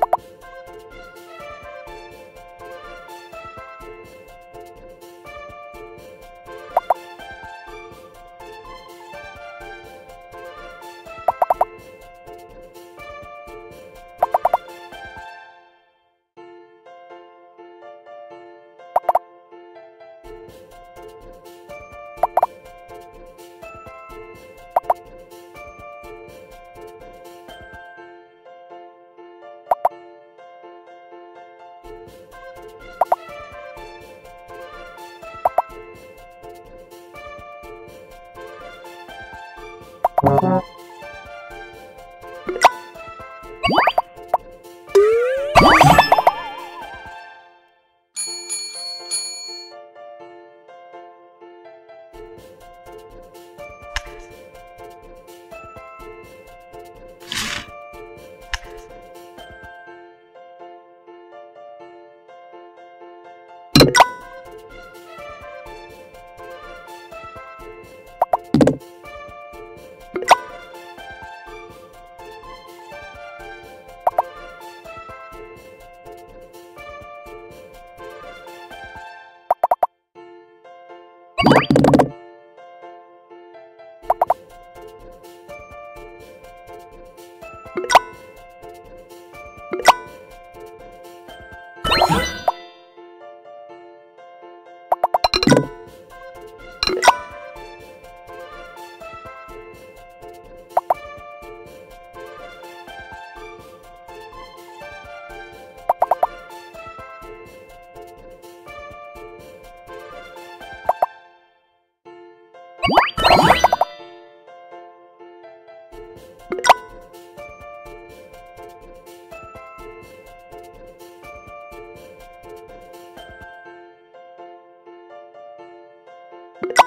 うん。you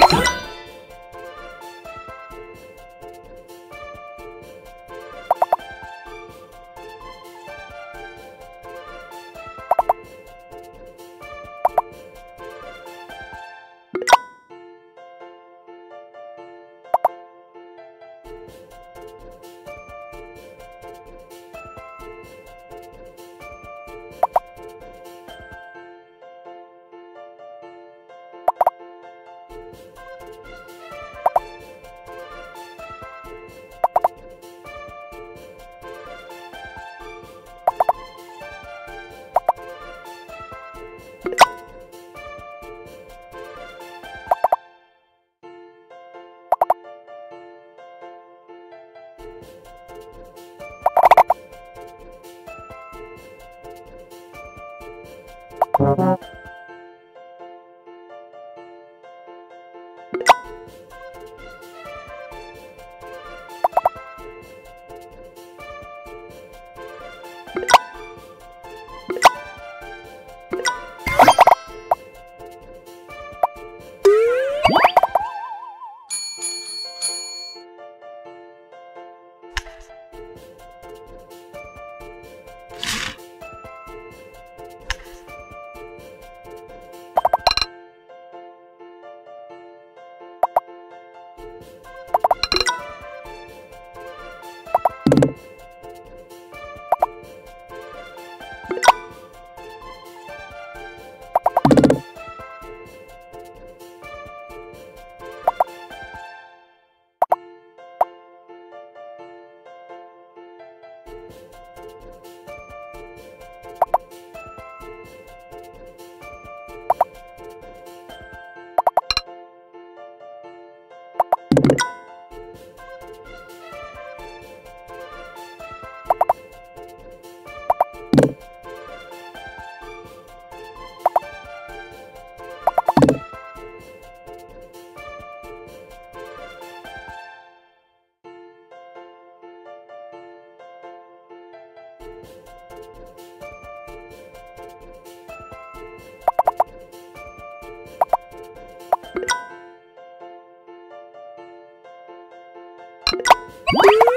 Woo!